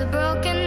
a broken